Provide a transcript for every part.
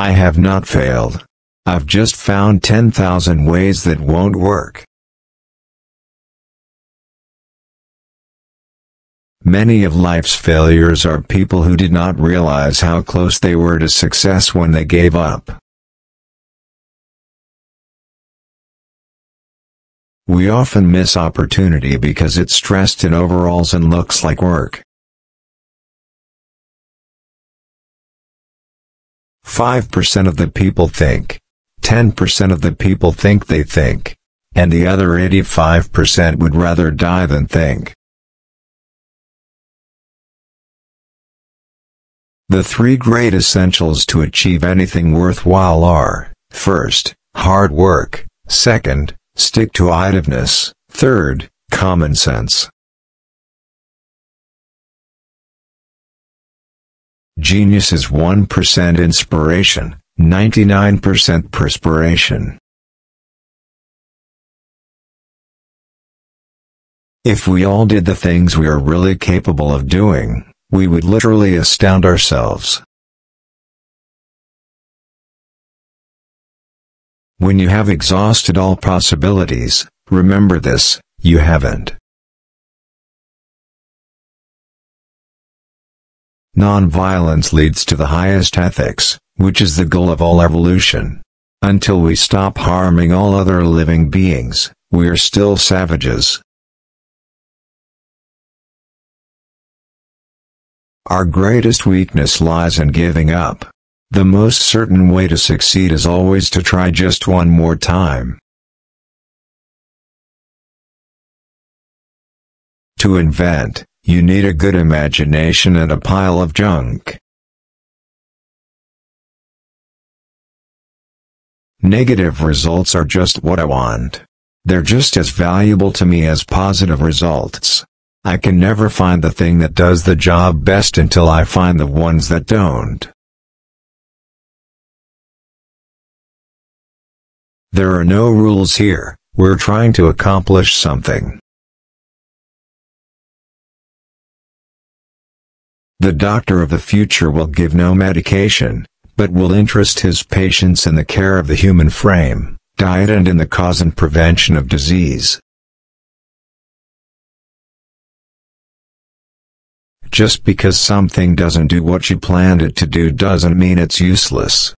I have not failed. I've just found 10,000 ways that won't work. Many of life's failures are people who did not realize how close they were to success when they gave up. We often miss opportunity because it's dressed in overalls and looks like work. 5% of the people think. 10% of the people think they think. And the other 85% would rather die than think. The three great essentials to achieve anything worthwhile are, first, hard work, second, stick-to-itiveness, third, common sense. Genius is 1% inspiration, 99% perspiration. If we all did the things we are really capable of doing, we would literally astound ourselves. When you have exhausted all possibilities, remember this, you haven't. Non-violence leads to the highest ethics, which is the goal of all evolution. Until we stop harming all other living beings, we are still savages. Our greatest weakness lies in giving up. The most certain way to succeed is always to try just one more time. To invent, you need a good imagination and a pile of junk. Negative results are just what I want. They're just as valuable to me as positive results. I can never find the thing that does the job best until I find the ones that don't. There are no rules here, we're trying to accomplish something. The doctor of the future will give no medication, but will interest his patients in the care of the human frame, diet and in the cause and prevention of disease. Just because something doesn't do what you planned it to do doesn't mean it's useless.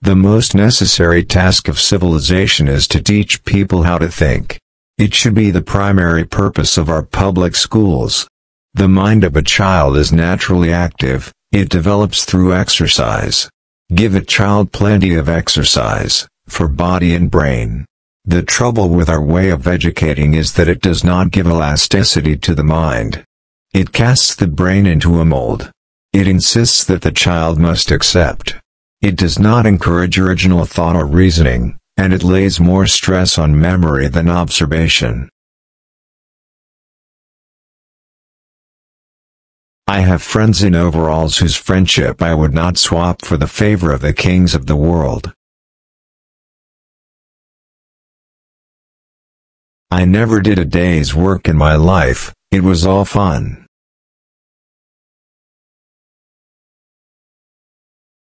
The most necessary task of civilization is to teach people how to think. It should be the primary purpose of our public schools. The mind of a child is naturally active, it develops through exercise. Give a child plenty of exercise, for body and brain. The trouble with our way of educating is that it does not give elasticity to the mind. It casts the brain into a mold. It insists that the child must accept. It does not encourage original thought or reasoning and it lays more stress on memory than observation. I have friends in overalls whose friendship I would not swap for the favor of the kings of the world. I never did a day's work in my life, it was all fun.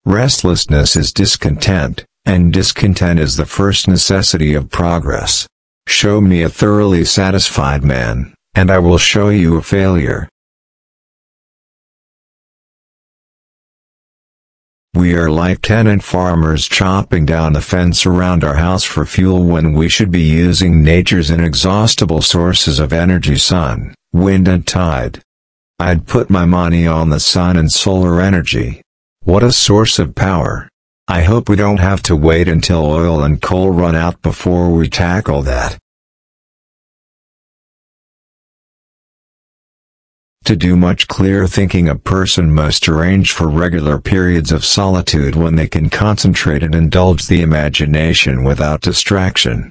Restlessness is discontent, and discontent is the first necessity of progress. Show me a thoroughly satisfied man, and I will show you a failure. We are like tenant farmers chopping down the fence around our house for fuel when we should be using nature's inexhaustible sources of energy sun, wind and tide. I'd put my money on the sun and solar energy. What a source of power. I hope we don't have to wait until oil and coal run out before we tackle that. To do much clear thinking a person must arrange for regular periods of solitude when they can concentrate and indulge the imagination without distraction.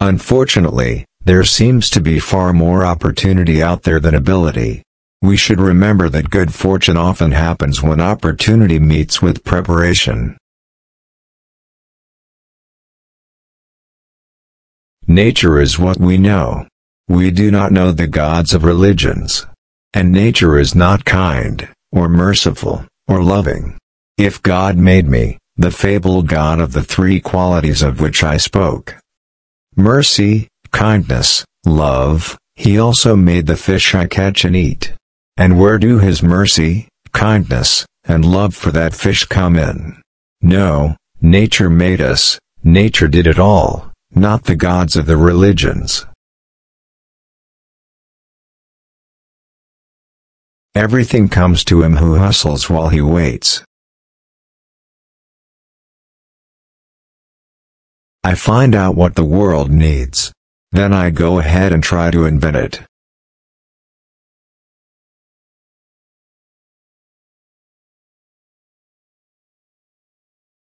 Unfortunately, there seems to be far more opportunity out there than ability. We should remember that good fortune often happens when opportunity meets with preparation. Nature is what we know. We do not know the gods of religions. And nature is not kind, or merciful, or loving. If God made me, the fabled God of the three qualities of which I spoke, mercy, kindness, love, he also made the fish I catch and eat. And where do his mercy, kindness, and love for that fish come in? No, nature made us, nature did it all, not the gods of the religions. Everything comes to him who hustles while he waits. I find out what the world needs. Then I go ahead and try to invent it.